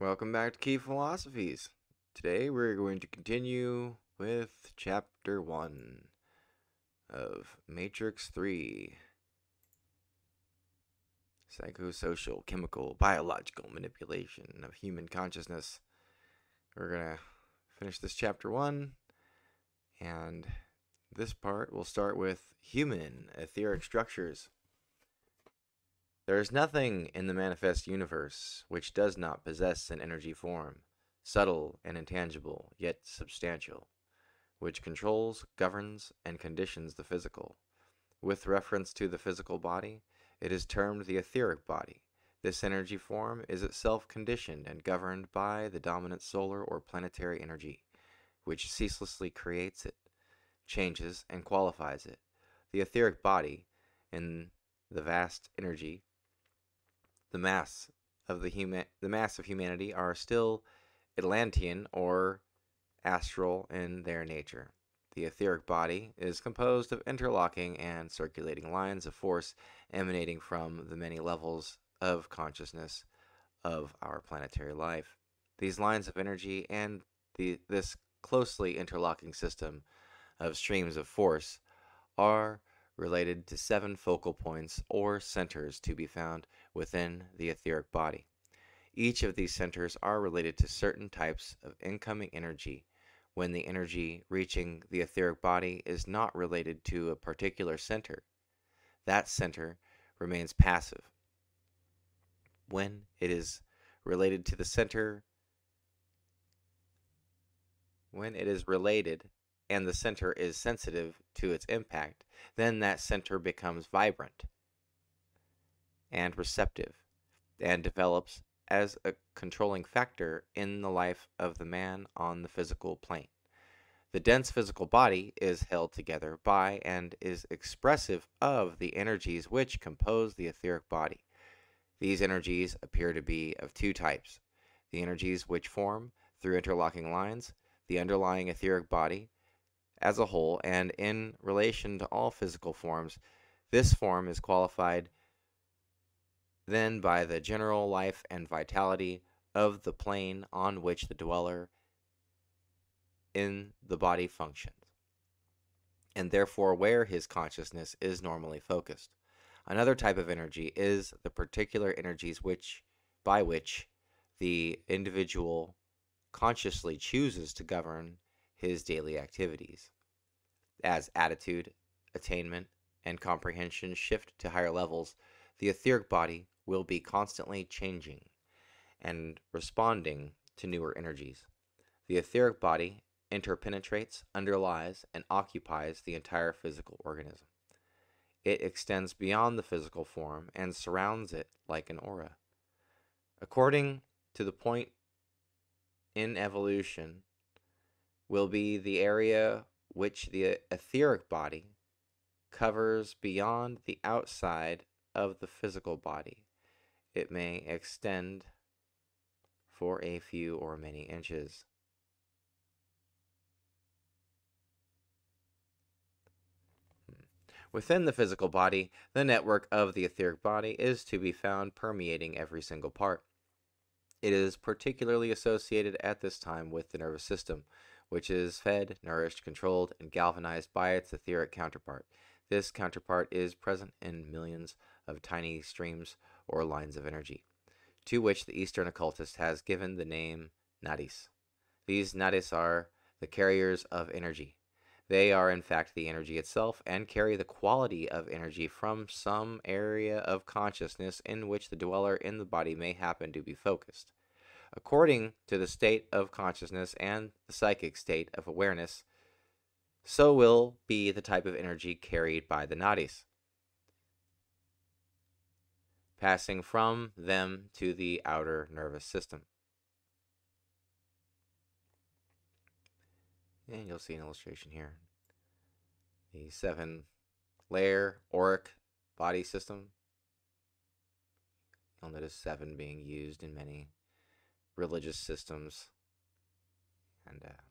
Welcome back to Key Philosophies. Today we're going to continue with Chapter 1 of Matrix 3 Psychosocial, Chemical, Biological Manipulation of Human Consciousness. We're going to finish this Chapter 1, and this part will start with Human Etheric Structures. There is nothing in the manifest universe which does not possess an energy form, subtle and intangible, yet substantial, which controls, governs, and conditions the physical. With reference to the physical body, it is termed the etheric body. This energy form is itself conditioned and governed by the dominant solar or planetary energy, which ceaselessly creates it, changes, and qualifies it. The etheric body, in the vast energy the mass of the human the mass of humanity are still Atlantean or astral in their nature. The etheric body is composed of interlocking and circulating lines of force emanating from the many levels of consciousness of our planetary life. These lines of energy and the, this closely interlocking system of streams of force are related to seven focal points or centers to be found within the etheric body. Each of these centers are related to certain types of incoming energy when the energy reaching the etheric body is not related to a particular center. That center remains passive. When it is related to the center, when it is related and the center is sensitive to its impact, then that center becomes vibrant and receptive and develops as a controlling factor in the life of the man on the physical plane. The dense physical body is held together by and is expressive of the energies which compose the etheric body. These energies appear to be of two types the energies which form through interlocking lines, the underlying etheric body, as a whole and in relation to all physical forms, this form is qualified then by the general life and vitality of the plane on which the dweller in the body functions, and therefore where his consciousness is normally focused. Another type of energy is the particular energies which by which the individual consciously chooses to govern his daily activities. As attitude, attainment, and comprehension shift to higher levels, the etheric body will be constantly changing and responding to newer energies. The etheric body interpenetrates, underlies, and occupies the entire physical organism. It extends beyond the physical form and surrounds it like an aura. According to the point in evolution will be the area which the etheric body covers beyond the outside of the physical body. It may extend for a few or many inches. Hmm. Within the physical body, the network of the etheric body is to be found permeating every single part. It is particularly associated at this time with the nervous system, which is fed, nourished, controlled, and galvanized by its etheric counterpart. This counterpart is present in millions of tiny streams or lines of energy, to which the Eastern occultist has given the name nadis. These nadis are the carriers of energy. They are, in fact, the energy itself and carry the quality of energy from some area of consciousness in which the dweller in the body may happen to be focused. According to the state of consciousness and the psychic state of awareness, so will be the type of energy carried by the nadis, passing from them to the outer nervous system. And you'll see an illustration here. The seven layer auric body system. You'll notice seven being used in many religious systems. And uh,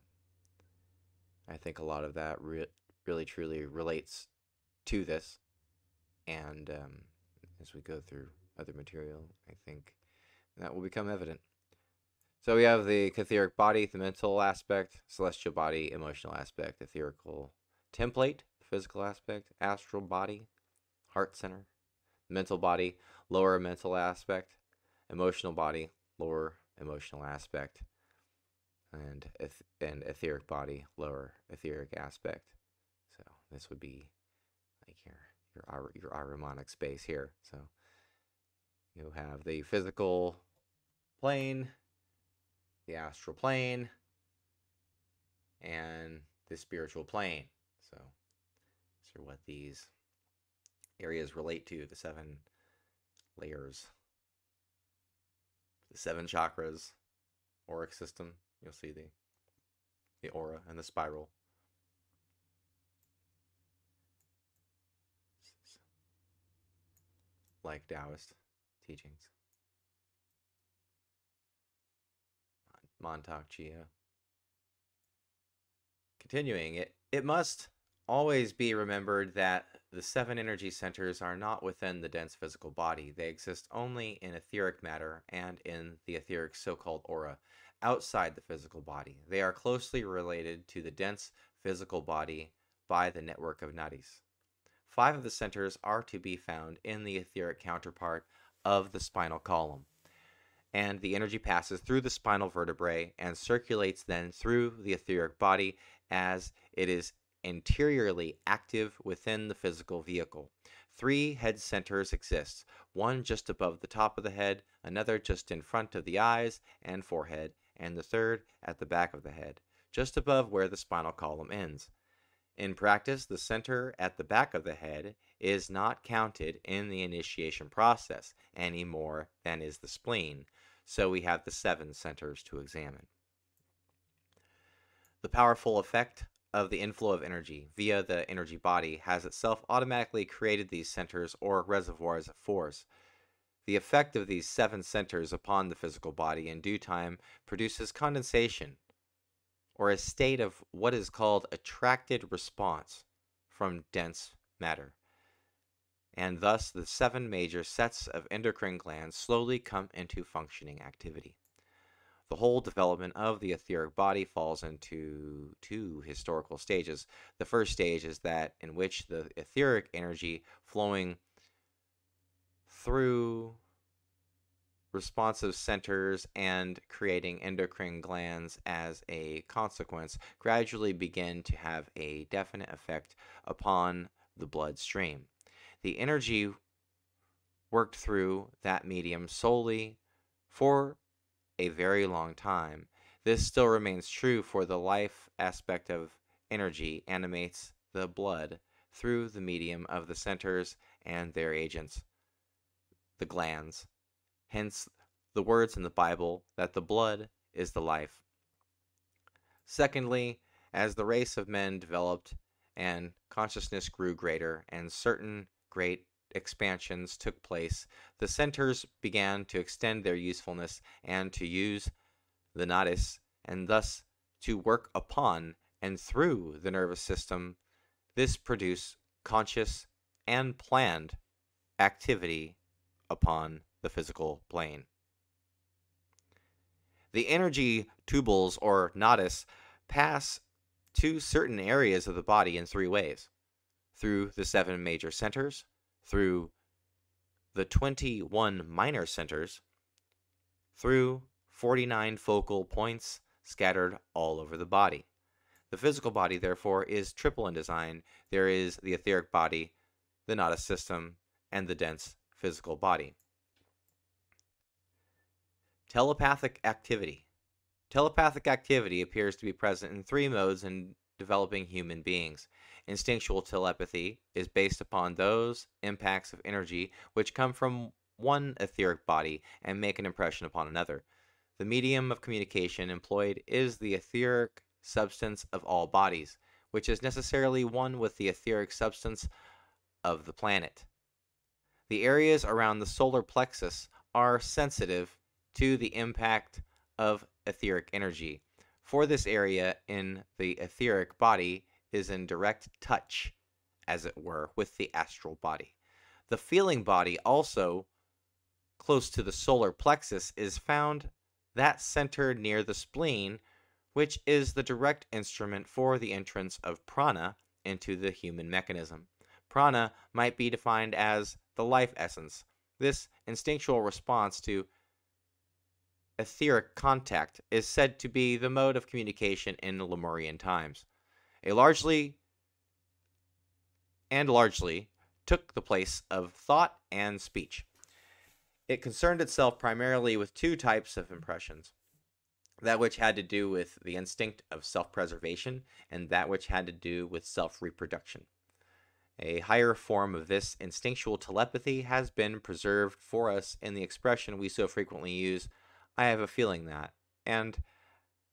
I think a lot of that re- really truly relates to this. And um, as we go through other material, I think that will become evident. So we have the etheric body, the mental aspect, celestial body, emotional aspect, etherical template, physical aspect, astral body, heart center, mental body, lower mental aspect, emotional body, lower emotional aspect, and eth- and etheric body, lower etheric aspect. So this would be like your your your Ahrimanic space here. So you have the physical plane, the astral plane, and the spiritual plane. So these are what these areas relate to, the seven layers, the seven chakras, auric system. You'll see the the aura and the spiral. Like Taoist teachings. Mantak Chia. Continuing, it, it must always be remembered that the seven energy centers are not within the dense physical body. They exist only in etheric matter and in the etheric so called aura outside the physical body. They are closely related to the dense physical body by the network of nadis. Five of the centers are to be found in the etheric counterpart of the spinal column. And the energy passes through the spinal vertebrae and circulates then through the etheric body as it is interiorly active within the physical vehicle. Three head centers exist one just above the top of the head, another just in front of the eyes and forehead, and the third at the back of the head, just above where the spinal column ends. In practice, the center at the back of the head is not counted in the initiation process any more than is the spleen, so we have the seven centers to examine. The powerful effect of the inflow of energy via the energy body has itself automatically created these centers or reservoirs of force. The effect of these seven centers upon the physical body in due time produces condensation, or a state of what is called attracted response from dense matter. And thus, the seven major sets of endocrine glands slowly come into functioning activity. The whole development of the etheric body falls into two historical stages. The first stage is that in which the etheric energy flowing through responsive centers and creating endocrine glands as a consequence gradually begin to have a definite effect upon the bloodstream. The energy worked through that medium solely for a very long time. This still remains true for the life aspect of energy animates the blood through the medium of the centers and their agents, the glands. Hence, the words in the Bible that the blood is the life. Secondly, as the race of men developed and consciousness grew greater and certain great expansions took place, the centers began to extend their usefulness and to use the nadis and thus to work upon and through the nervous system. This produced conscious and planned activity upon the physical plane. The energy tubules or nadis pass to certain areas of the body in three ways through the seven major centers, through the 21 minor centers, through 49 focal points scattered all over the body. The physical body, therefore, is triple in design. There is the etheric body, the nada system, and the dense physical body. Telepathic activity. Telepathic activity appears to be present in three modes in developing human beings. Instinctual telepathy is based upon those impacts of energy which come from one etheric body and make an impression upon another. The medium of communication employed is the etheric substance of all bodies, which is necessarily one with the etheric substance of the planet. The areas around the solar plexus are sensitive to the impact of etheric energy. For this area in the etheric body is in direct touch, as it were, with the astral body. The feeling body, also close to the solar plexus, is found that center near the spleen, which is the direct instrument for the entrance of prana into the human mechanism. Prana might be defined as the life essence. This instinctual response to etheric contact is said to be the mode of communication in Lemurian times. A largely and largely took the place of thought and speech. It concerned itself primarily with two types of impressions that which had to do with the instinct of self preservation, and that which had to do with self reproduction. A higher form of this instinctual telepathy has been preserved for us in the expression we so frequently use, I have a feeling that, and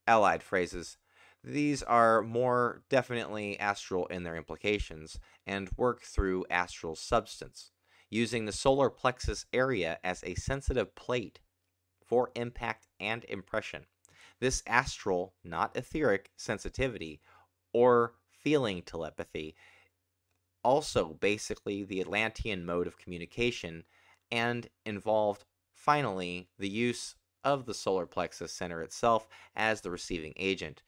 allied phrases. These are more definitely astral in their implications and work through astral substance using the solar plexus area as a sensitive plate for impact and impression. This astral, not etheric, sensitivity or feeling telepathy, also basically the Atlantean mode of communication, and involved finally the use of the solar plexus center itself as the receiving agent.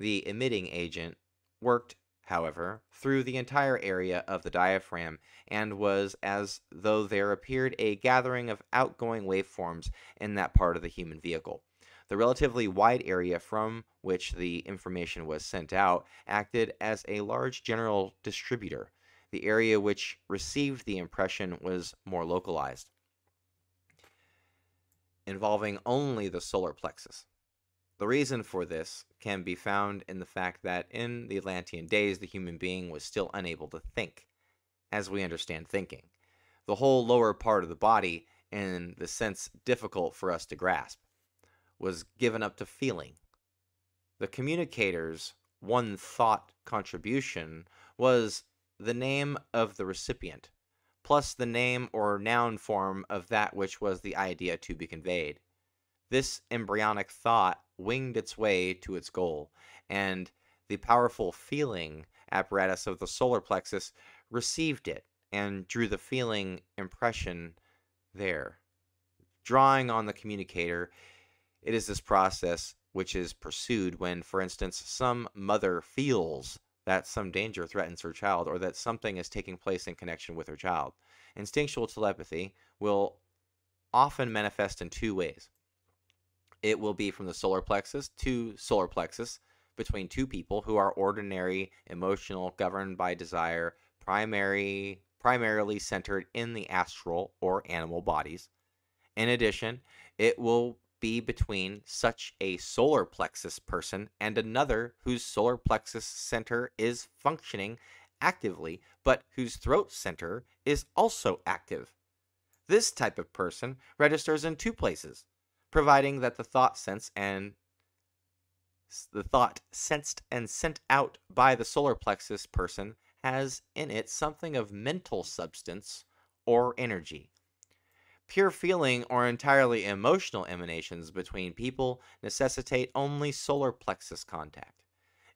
The emitting agent worked however, through the entire area of the diaphragm, and was as though there appeared a gathering of outgoing waveforms in that part of the human vehicle. The relatively wide area from which the information was sent out acted as a large general distributor. The area which received the impression was more localized, involving only the solar plexus. The reason for this can be found in the fact that in the Atlantean days, the human being was still unable to think, as we understand thinking. The whole lower part of the body, in the sense difficult for us to grasp, was given up to feeling. The communicator's one thought contribution was the name of the recipient, plus the name or noun form of that which was the idea to be conveyed. This embryonic thought winged its way to its goal, and the powerful feeling apparatus of the solar plexus received it and drew the feeling impression there. Drawing on the communicator, it is this process which is pursued when, for instance, some mother feels that some danger threatens her child or that something is taking place in connection with her child. Instinctual telepathy will often manifest in two ways it will be from the solar plexus to solar plexus between two people who are ordinary, emotional, governed by desire, primary primarily centered in the astral or animal bodies. In addition, it will be between such a solar plexus person and another whose solar plexus center is functioning actively, but whose throat center is also active. This type of person registers in two places providing that the thought sense and the thought sensed and sent out by the solar plexus person has in it something of mental substance or energy. Pure feeling or entirely emotional emanations between people necessitate only solar plexus contact.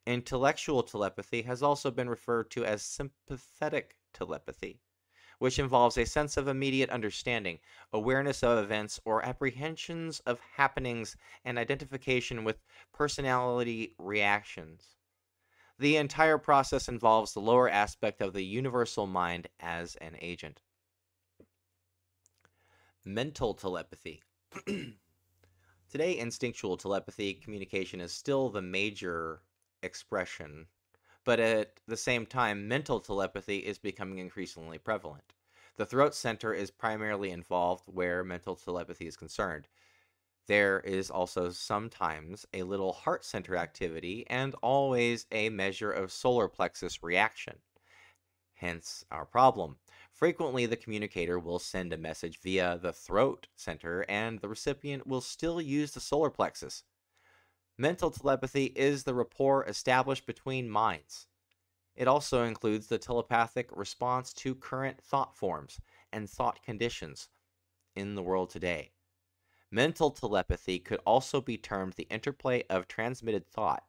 Intellectual telepathy has also been referred to as sympathetic telepathy which involves a sense of immediate understanding, awareness of events or apprehensions of happenings, and identification with personality reactions. The entire process involves the lower aspect of the universal mind as an agent. Mental telepathy. Today, instinctual telepathy communication is still the major expression but at the same time, mental telepathy is becoming increasingly prevalent. The throat center is primarily involved where mental telepathy is concerned. There is also sometimes a little heart center activity and always a measure of solar plexus reaction. Hence our problem. Frequently, the communicator will send a message via the throat center, and the recipient will still use the solar plexus. Mental telepathy is the rapport established between minds. It also includes the telepathic response to current thought forms and thought conditions in the world today. Mental telepathy could also be termed the interplay of transmitted thought.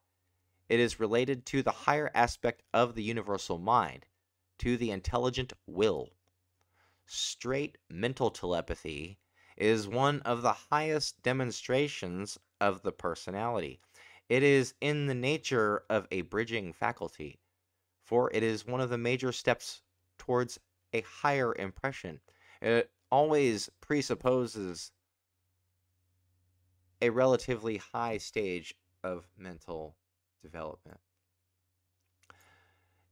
It is related to the higher aspect of the universal mind, to the intelligent will. Straight mental telepathy is one of the highest demonstrations of the personality. It is in the nature of a bridging faculty, for it is one of the major steps towards a higher impression. It always presupposes a relatively high stage of mental development.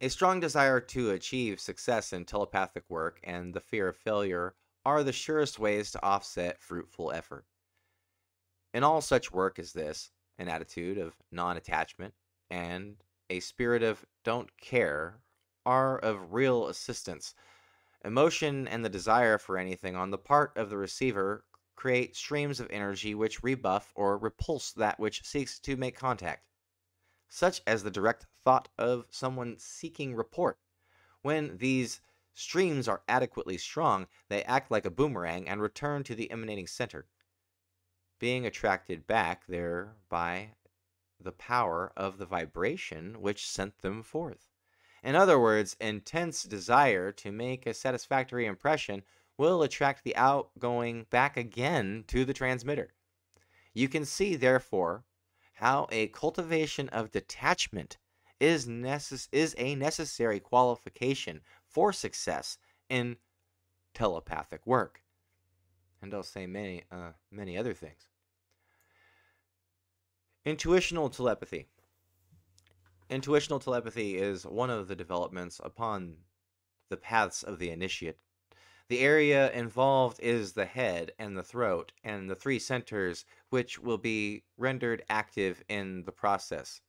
A strong desire to achieve success in telepathic work and the fear of failure are the surest ways to offset fruitful effort. In all such work as this, an attitude of non attachment and a spirit of don't care are of real assistance. Emotion and the desire for anything on the part of the receiver create streams of energy which rebuff or repulse that which seeks to make contact such as the direct thought of someone seeking report. When these streams are adequately strong, they act like a boomerang and return to the emanating center, being attracted back there by the power of the vibration which sent them forth. In other words, intense desire to make a satisfactory impression will attract the outgoing back again to the transmitter. You can see, therefore, how a cultivation of detachment is, necess- is a necessary qualification for success in telepathic work. And I'll say many, uh, many other things. Intuitional telepathy. Intuitional telepathy is one of the developments upon the paths of the initiate the area involved is the head and the throat, and the three centers which will be rendered active in the process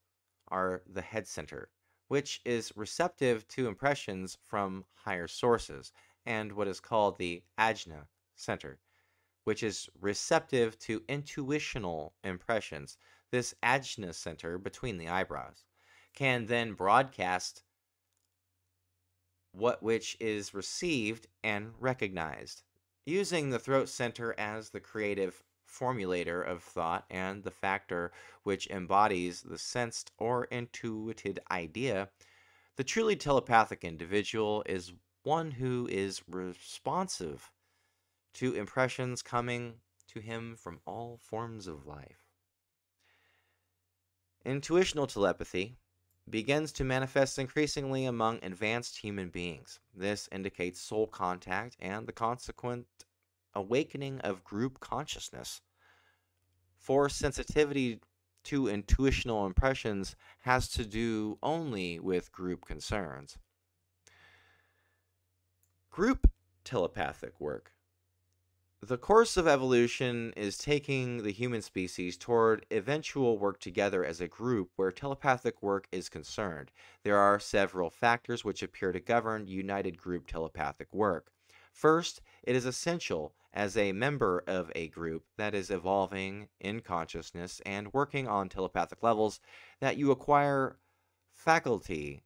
are the head center, which is receptive to impressions from higher sources, and what is called the ajna center, which is receptive to intuitional impressions. This ajna center between the eyebrows can then broadcast what which is received and recognized, using the throat center as the creative formulator of thought and the factor which embodies the sensed or intuited idea, the truly telepathic individual is one who is responsive to impressions coming to him from all forms of life. Intuitional telepathy begins to manifest increasingly among advanced human beings. This indicates soul contact and the consequent awakening of group consciousness. For sensitivity to intuitional impressions has to do only with group concerns. Group telepathic work the course of evolution is taking the human species toward eventual work together as a group where telepathic work is concerned. There are several factors which appear to govern united group telepathic work. First, it is essential as a member of a group that is evolving in consciousness and working on telepathic levels that you acquire faculty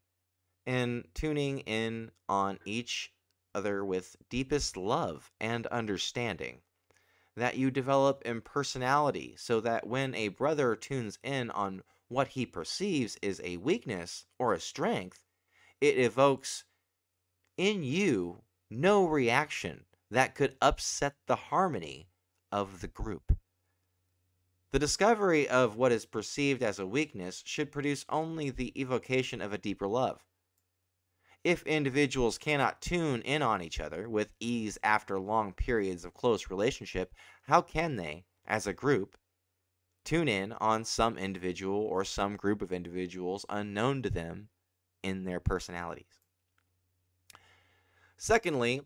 in tuning in on each other with deepest love and understanding. That you develop impersonality so that when a brother tunes in on what he perceives is a weakness or a strength, it evokes in you no reaction that could upset the harmony of the group. The discovery of what is perceived as a weakness should produce only the evocation of a deeper love. If individuals cannot tune in on each other with ease after long periods of close relationship, how can they, as a group, tune in on some individual or some group of individuals unknown to them in their personalities? Secondly,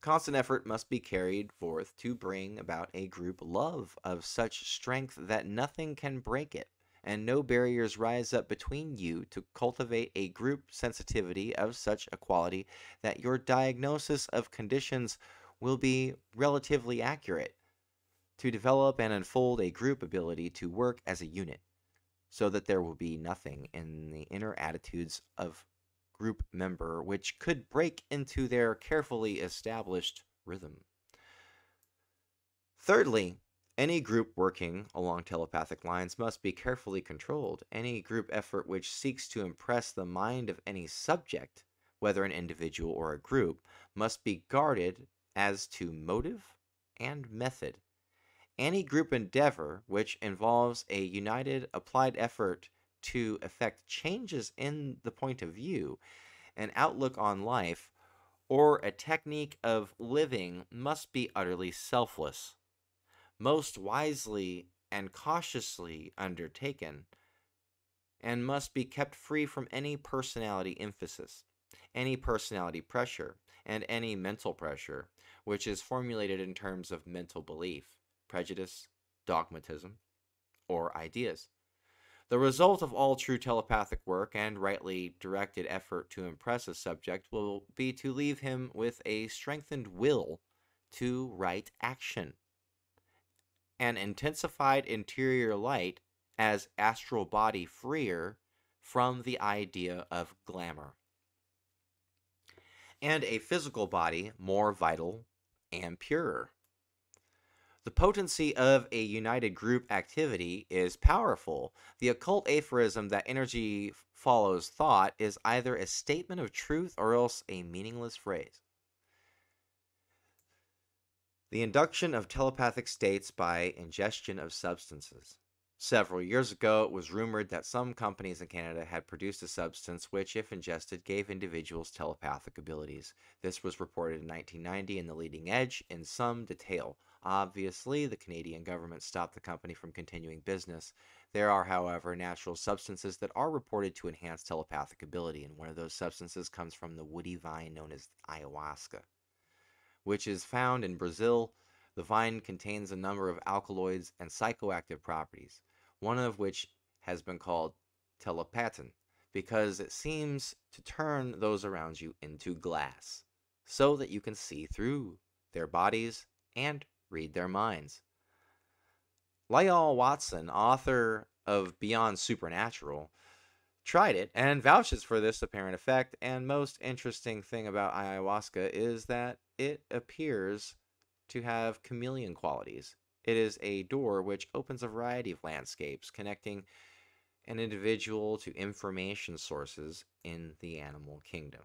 constant effort must be carried forth to bring about a group love of such strength that nothing can break it and no barriers rise up between you to cultivate a group sensitivity of such a quality that your diagnosis of conditions will be relatively accurate, to develop and unfold a group ability to work as a unit, so that there will be nothing in the inner attitudes of group member which could break into their carefully established rhythm. Thirdly, any group working along telepathic lines must be carefully controlled. Any group effort which seeks to impress the mind of any subject, whether an individual or a group, must be guarded as to motive and method. Any group endeavor which involves a united applied effort to effect changes in the point of view, an outlook on life, or a technique of living must be utterly selfless. Most wisely and cautiously undertaken, and must be kept free from any personality emphasis, any personality pressure, and any mental pressure, which is formulated in terms of mental belief, prejudice, dogmatism, or ideas. The result of all true telepathic work and rightly directed effort to impress a subject will be to leave him with a strengthened will to right action, an intensified interior light as astral body freer from the idea of glamour, and a physical body more vital and purer. The potency of a united group activity is powerful. The occult aphorism that energy follows thought is either a statement of truth or else a meaningless phrase. The induction of telepathic states by ingestion of substances. Several years ago, it was rumored that some companies in Canada had produced a substance which, if ingested, gave individuals telepathic abilities. This was reported in 1990 in The Leading Edge in some detail. Obviously, the Canadian government stopped the company from continuing business. There are, however, natural substances that are reported to enhance telepathic ability, and one of those substances comes from the woody vine known as ayahuasca, which is found in Brazil. The vine contains a number of alkaloids and psychoactive properties one of which has been called telepathine, because it seems to turn those around you into glass, so that you can see through their bodies and read their minds. Lyall Watson, author of Beyond Supernatural, tried it and vouches for this apparent effect. And most interesting thing about ayahuasca is that it appears to have chameleon qualities. It is a door which opens a variety of landscapes, connecting an individual to information sources in the animal kingdom.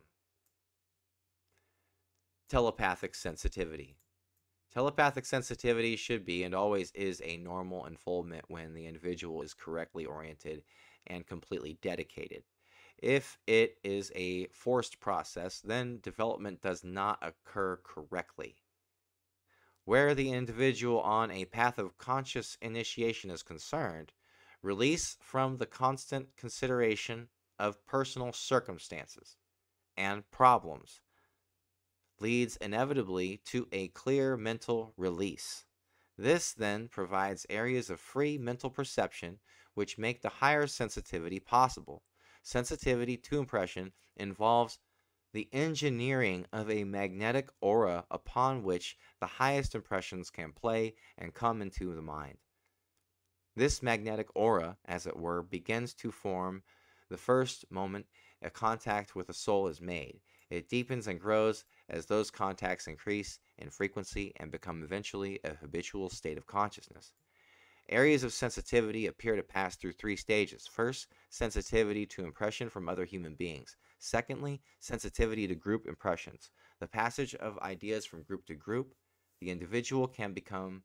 Telepathic sensitivity. Telepathic sensitivity should be and always is a normal unfoldment when the individual is correctly oriented and completely dedicated. If it is a forced process, then development does not occur correctly. Where the individual on a path of conscious initiation is concerned, release from the constant consideration of personal circumstances and problems leads inevitably to a clear mental release. This then provides areas of free mental perception which make the higher sensitivity possible. Sensitivity to impression involves the engineering of a magnetic aura upon which the highest impressions can play and come into the mind. This magnetic aura, as it were, begins to form the first moment a contact with the soul is made. It deepens and grows as those contacts increase in frequency and become eventually a habitual state of consciousness. Areas of sensitivity appear to pass through three stages. First, sensitivity to impression from other human beings. Secondly, sensitivity to group impressions. The passage of ideas from group to group. The individual can become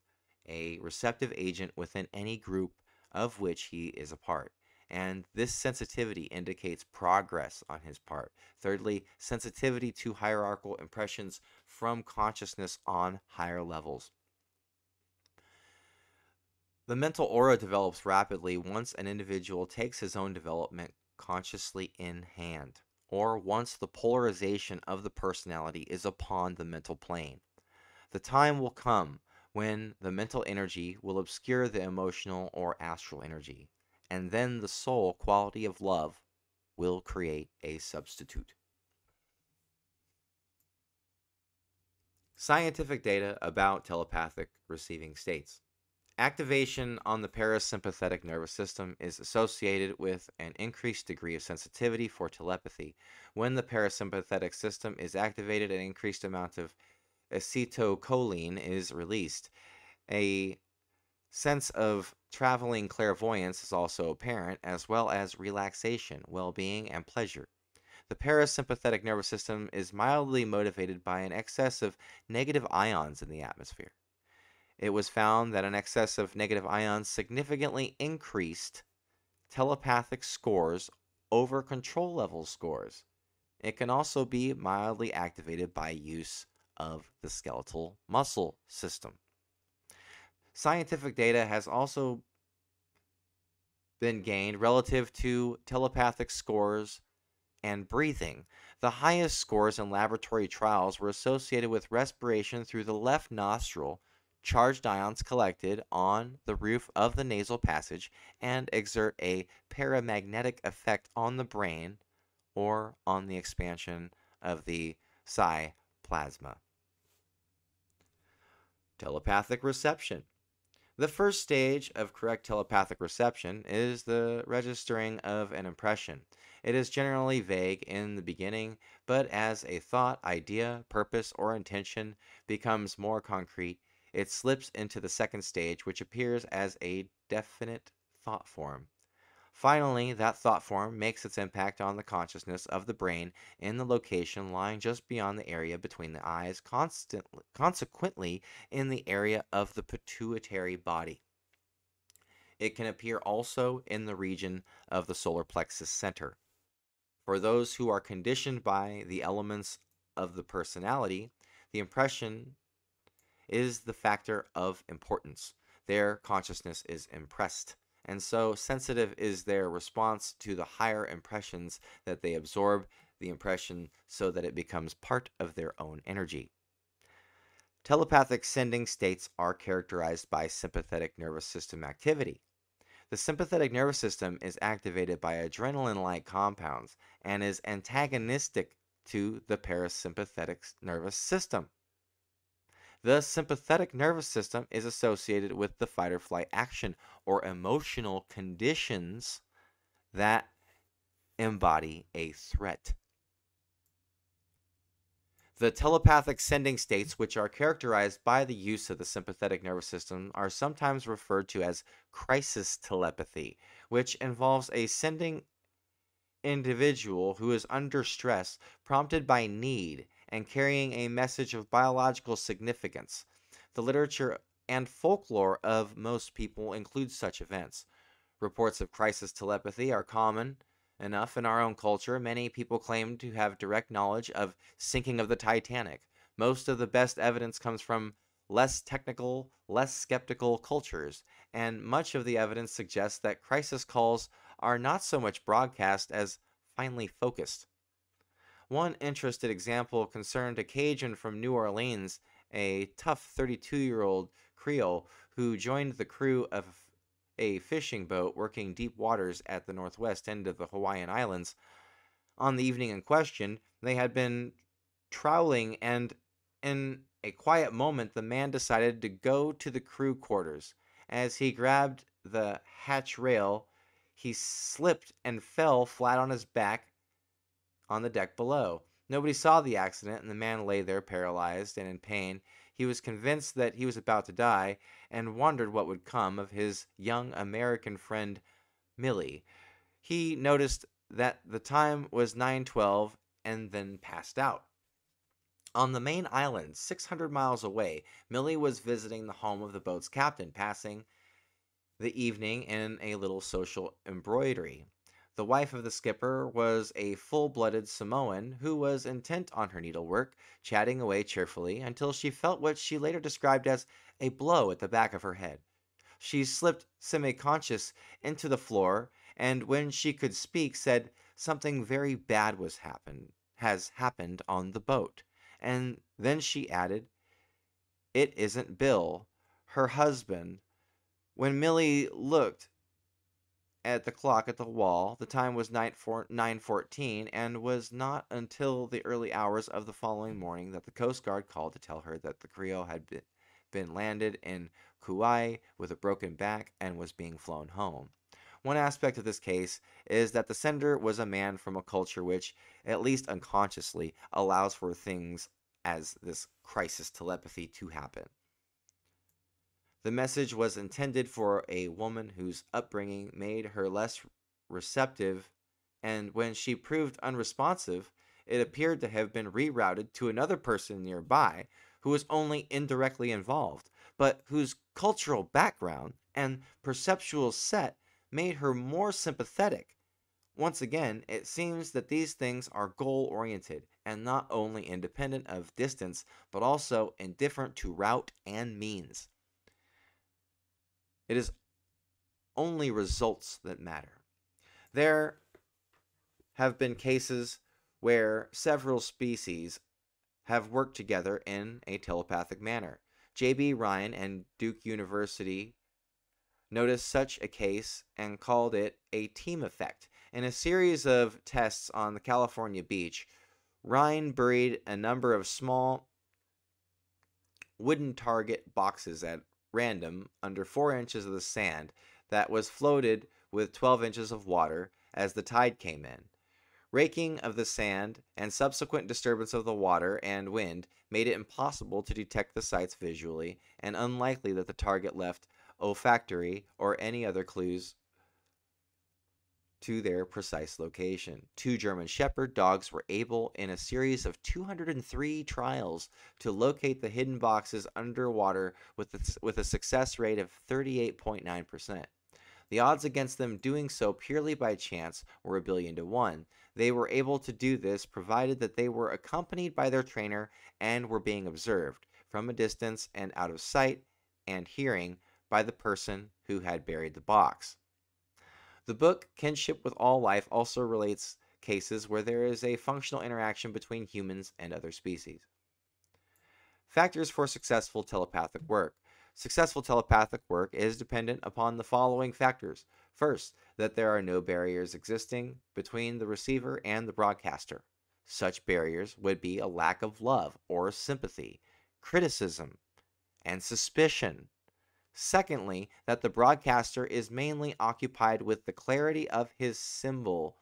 a receptive agent within any group of which he is a part. And this sensitivity indicates progress on his part. Thirdly, sensitivity to hierarchical impressions from consciousness on higher levels. The mental aura develops rapidly once an individual takes his own development consciously in hand or once the polarization of the personality is upon the mental plane. The time will come when the mental energy will obscure the emotional or astral energy, and then the soul quality of love will create a substitute. Scientific data about telepathic receiving states. Activation on the parasympathetic nervous system is associated with an increased degree of sensitivity for telepathy. When the parasympathetic system is activated, an increased amount of acetylcholine is released. A sense of traveling clairvoyance is also apparent, as well as relaxation, well being, and pleasure. The parasympathetic nervous system is mildly motivated by an excess of negative ions in the atmosphere. It was found that an excess of negative ions significantly increased telepathic scores over control level scores. It can also be mildly activated by use of the skeletal muscle system. Scientific data has also been gained relative to telepathic scores and breathing. The highest scores in laboratory trials were associated with respiration through the left nostril, charged ions collected on the roof of the nasal passage, and exert a paramagnetic effect on the brain or on the expansion of the psi plasma. Telepathic reception. The first stage of correct telepathic reception is the registering of an impression. It is generally vague in the beginning, but as a thought, idea, purpose, or intention becomes more concrete, it slips into the second stage, which appears as a definite thought form. Finally, that thought form makes its impact on the consciousness of the brain in the location lying just beyond the area between the eyes, consequently, in the area of the pituitary body. It can appear also in the region of the solar plexus center. For those who are conditioned by the elements of the personality, the impression is the factor of importance. Their consciousness is impressed and so sensitive is their response to the higher impressions that they absorb the impression so that it becomes part of their own energy. Telepathic sending states are characterized by sympathetic nervous system activity. The sympathetic nervous system is activated by adrenaline like compounds and is antagonistic to the parasympathetic nervous system. The sympathetic nervous system is associated with the fight or flight action or emotional conditions that embody a threat. The telepathic sending states, which are characterized by the use of the sympathetic nervous system, are sometimes referred to as crisis telepathy, which involves a sending individual who is under stress, prompted by need, and carrying a message of biological significance. The literature and folklore of most people include such events. Reports of crisis telepathy are common enough in our own culture. Many people claim to have direct knowledge of sinking of the Titanic. Most of the best evidence comes from less technical, less skeptical cultures, and much of the evidence suggests that crisis calls are not so much broadcast as finely focused. One interested example concerned a Cajun from New Orleans, a tough 32 year old Creole who joined the crew of a fishing boat working deep waters at the northwest end of the Hawaiian Islands. On the evening in question, they had been troweling, and in a quiet moment, the man decided to go to the crew quarters. As he grabbed the hatch rail, he slipped and fell flat on his back on the deck below. Nobody saw the accident, and the man lay there paralyzed and in pain. He was convinced that he was about to die, and wondered what would come of his young American friend Millie. He noticed that the time was 9:12 and then passed out. On the main island, 600 miles away, Millie was visiting the home of the boat's captain, passing the evening in a little social embroidery. The wife of the skipper was a full blooded Samoan who was intent on her needlework, chatting away cheerfully until she felt what she later described as a blow at the back of her head. She slipped semi conscious into the floor, and when she could speak, said something very bad was happen has happened on the boat. And then she added, It isn't Bill, her husband. When Millie looked, at the clock at the wall. The time was 9:14 and was not until the early hours of the following morning that the Coast Guard called to tell her that the Creole had been, been landed in Kauai with a broken back and was being flown home. One aspect of this case is that the sender was a man from a culture which, at least unconsciously, allows for things as this crisis telepathy to happen. The message was intended for a woman whose upbringing made her less receptive, and when she proved unresponsive, it appeared to have been rerouted to another person nearby who was only indirectly involved. but whose cultural background and perceptual set made her more sympathetic. Once again, it seems that these things are goal oriented and not only independent of distance, but also indifferent to route and means. It is only results that matter. There have been cases where several species have worked together in a telepathic manner. J.B. Rhine and Duke University noticed such a case and called it a team effect. In a series of tests on the California beach, Rhine buried a number of small wooden target boxes at random under 4 inches of the sand that was floated with 12 inches of water as the tide came in. Raking of the sand and subsequent disturbance of the water and wind made it impossible to detect the sites visually and unlikely that the target left olfactory or any other clues to their precise location. Two German Shepherd dogs were able, in a series of 203 trials, to locate the hidden boxes underwater with a, with a success rate of 38.9%. The odds against them doing so purely by chance were a billion to one. They were able to do this provided that they were accompanied by their trainer and were being observed from a distance and out of sight and hearing by the person who had buried the box. The book Kinship with All Life also relates cases where there is a functional interaction between humans and other species. Factors for successful telepathic work. Successful telepathic work is dependent upon the following factors. First, that there are no barriers existing between the receiver and the broadcaster. Such barriers would be a lack of love or sympathy, criticism, and suspicion. Secondly, that the broadcaster is mainly occupied with the clarity of his symbol,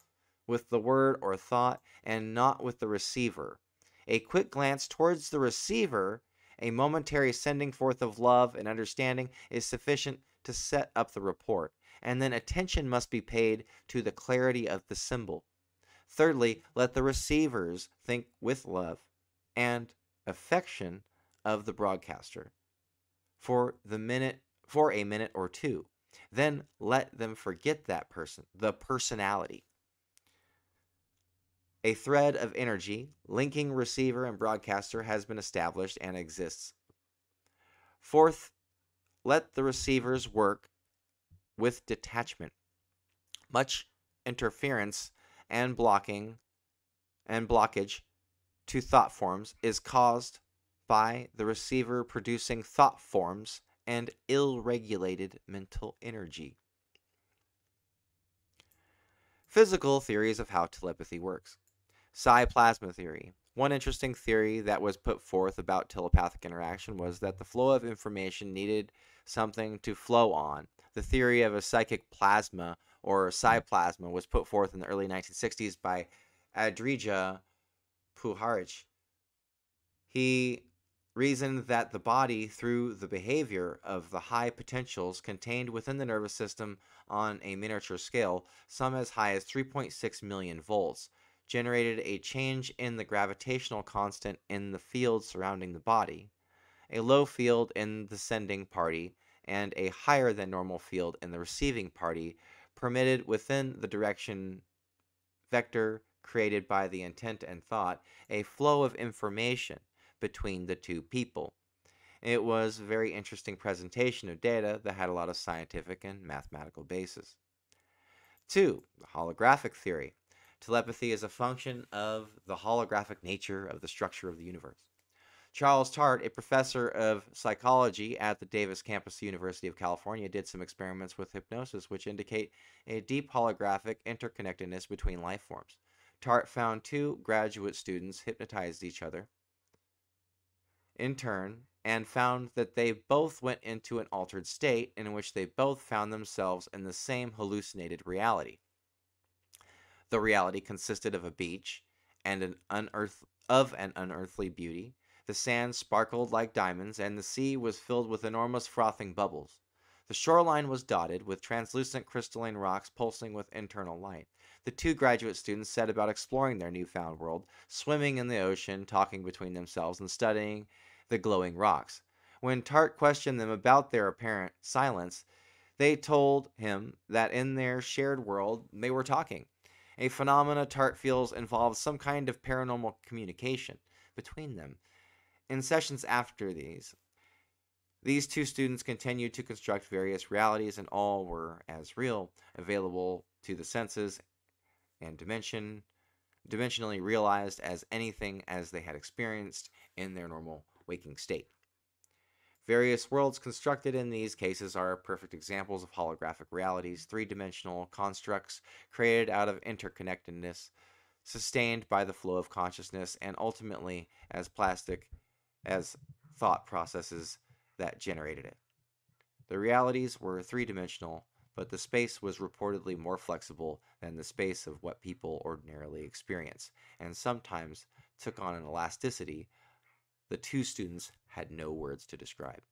with the word or thought, and not with the receiver. A quick glance towards the receiver a momentary sending forth of love and understanding is sufficient to set up the report, and then attention must be paid to the clarity of the symbol. Thirdly, let the receivers think with love and affection of the broadcaster for the minute for a minute or two. Then let them forget that person, the personality. A thread of energy linking receiver and broadcaster has been established and exists. Fourth, let the receivers work with detachment. Much interference and blocking and blockage to thought forms is caused by the receiver producing thought forms and ill regulated mental energy. Physical theories of how telepathy works. Psi plasma theory. One interesting theory that was put forth about telepathic interaction was that the flow of information needed something to flow on. The theory of a psychic plasma or plasma was put forth in the early 1960s by Andrija Puharich. He reasoned that the body, through the behavior of the high potentials contained within the nervous system on a miniature scale, some as high as 3.6 million volts, generated a change in the gravitational constant in the field surrounding the body, a low field in the sending party, and a higher than normal field in the receiving party, permitted within the direction vector created by the intent and thought a flow of information between the two people. It was a very interesting presentation of data that had a lot of scientific and mathematical basis. Two, the holographic theory. Telepathy is a function of the holographic nature of the structure of the universe. Charles Tart, a professor of psychology at the Davis campus, University of California, did some experiments with hypnosis which indicate a deep holographic interconnectedness between life forms. Tart found two graduate students hypnotized each other in turn and found that they both went into an altered state in which they both found themselves in the same hallucinated reality. The reality consisted of a beach and an unearth of an unearthly beauty. The sand sparkled like diamonds, and the sea was filled with enormous frothing bubbles. The shoreline was dotted with translucent crystalline rocks pulsing with internal light. The two graduate students set about exploring their newfound world, swimming in the ocean, talking between themselves, and studying the glowing rocks. When Tart questioned them about their apparent silence, they told him that in their shared world they were talking. A phenomena Tart feels involves some kind of paranormal communication between them. In sessions after these, these two students continued to construct various realities, and all were as real, available to the senses, and dimension, dimensionally realized as anything as they had experienced in their normal waking state. Various worlds constructed in these cases are perfect examples of holographic realities, three dimensional constructs created out of interconnectedness, sustained by the flow of consciousness, and ultimately as plastic as thought processes that generated it. The realities were three dimensional, but the space was reportedly more flexible than the space of what people ordinarily experience, and sometimes took on an elasticity the two students had no words to describe.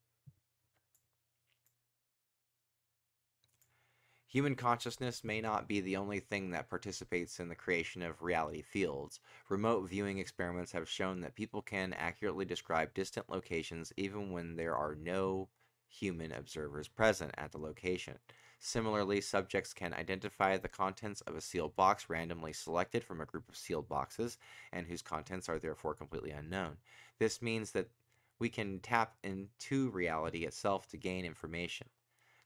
Human consciousness may not be the only thing that participates in the creation of reality fields. Remote viewing experiments have shown that people can accurately describe distant locations even when there are no human observers present at the location. Similarly, subjects can identify the contents of a sealed box randomly selected from a group of sealed boxes and whose contents are therefore completely unknown. This means that we can tap into reality itself to gain information.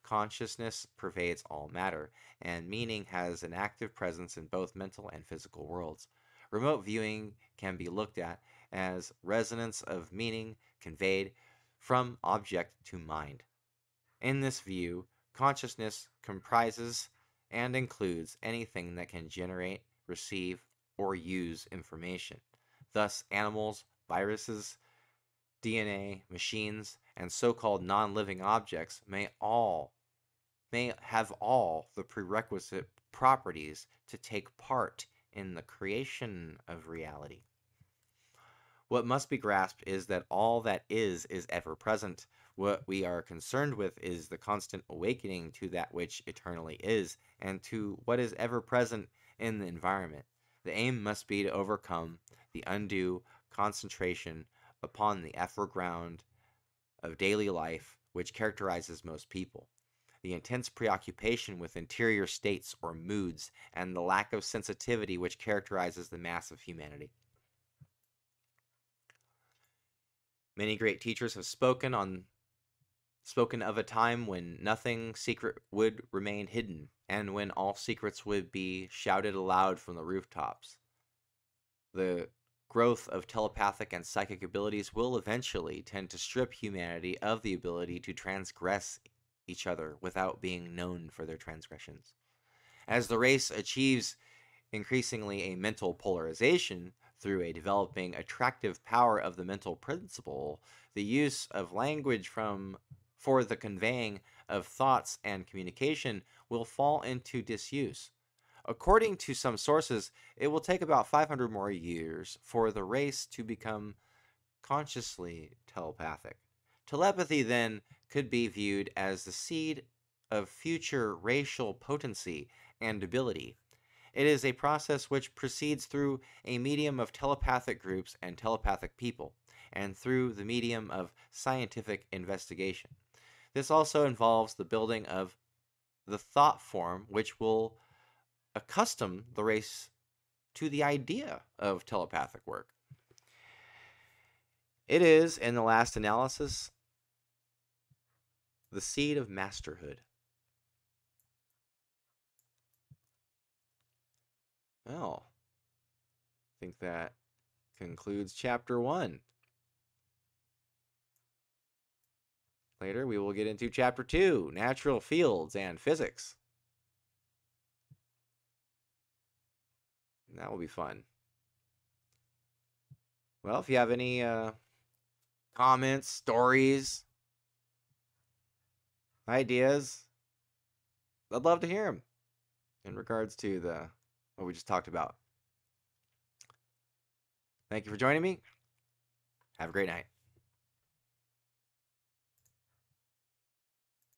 Consciousness pervades all matter, and meaning has an active presence in both mental and physical worlds. Remote viewing can be looked at as resonance of meaning conveyed from object to mind. In this view, consciousness comprises and includes anything that can generate, receive, or use information. Thus, animals, viruses, DNA, machines, and so-called non-living objects may all may have all the prerequisite properties to take part in the creation of reality. What must be grasped is that all that is is ever present. What we are concerned with is the constant awakening to that which eternally is, and to what is ever present in the environment. The aim must be to overcome the undue concentration upon the effort ground of daily life which characterizes most people. The intense preoccupation with interior states or moods, and the lack of sensitivity which characterizes the mass of humanity. Many great teachers have spoken on spoken of a time when nothing secret would remain hidden, and when all secrets would be shouted aloud from the rooftops. The growth of telepathic and psychic abilities will eventually tend to strip humanity of the ability to transgress each other without being known for their transgressions. As the race achieves increasingly a mental polarization through a developing attractive power of the mental principle, the use of language from for the conveying of thoughts and communication will fall into disuse. According to some sources, it will take about 500 more years for the race to become consciously telepathic. Telepathy, then, could be viewed as the seed of future racial potency and ability. It is a process which proceeds through a medium of telepathic groups and telepathic people, and through the medium of scientific investigation. This also involves the building of the thought form which will accustom the race to the idea of telepathic work. It is, in the last analysis, the seed of masterhood. Well, I think that concludes chapter one. Later, we will get into chapter two natural fields and physics. That will be fun. Well, if you have any uh, comments, stories, ideas, I'd love to hear them in regards to the what we just talked about. Thank you for joining me. Have a great night.